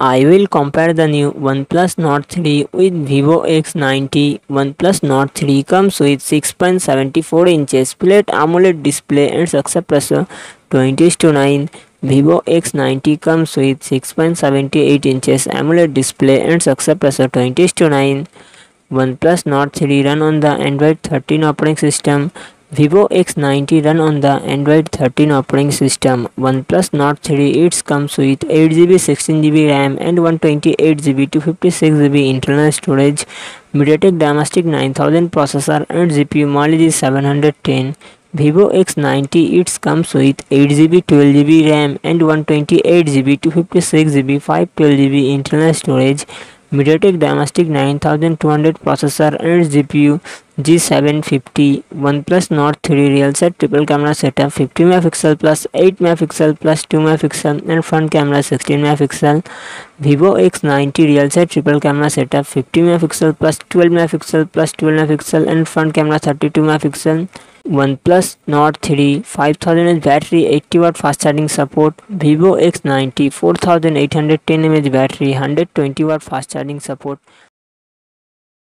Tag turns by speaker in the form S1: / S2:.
S1: I will compare the new OnePlus Nord 3 with Vivo X90. OnePlus Nord 3 comes with 6.74 inches flat AMOLED display and success ratio 20 to 9. Vivo X90 comes with 6.78 inches AMOLED display and success ratio 20 to 9. OnePlus Nord 3 run on the Android 13 operating system. Vivo X90 run on the Android 13 operating system. OnePlus Nord 3 it comes with 8GB, 16GB RAM and 128GB to 56GB internal storage. MediaTek Dimensity 9000 processor and GPU mileage is 710. Vivo X90 it comes with 8GB, 12GB RAM and 128GB to 56GB 512GB internal storage. MediaTek Dimensity 9200 processor and GPU G seven fifty OnePlus Nord three rear set triple camera setup fifty megapixel plus eight megapixel plus two megapixel and front camera sixteen megapixel Vivo X ninety rear set triple camera setup fifty megapixel plus twelve megapixel plus twelve megapixel and front camera thirty two megapixel OnePlus Nord three five thousand H battery eighty watt fast charging support Vivo X ninety four thousand eight hundred ten M H battery hundred twenty watt fast charging support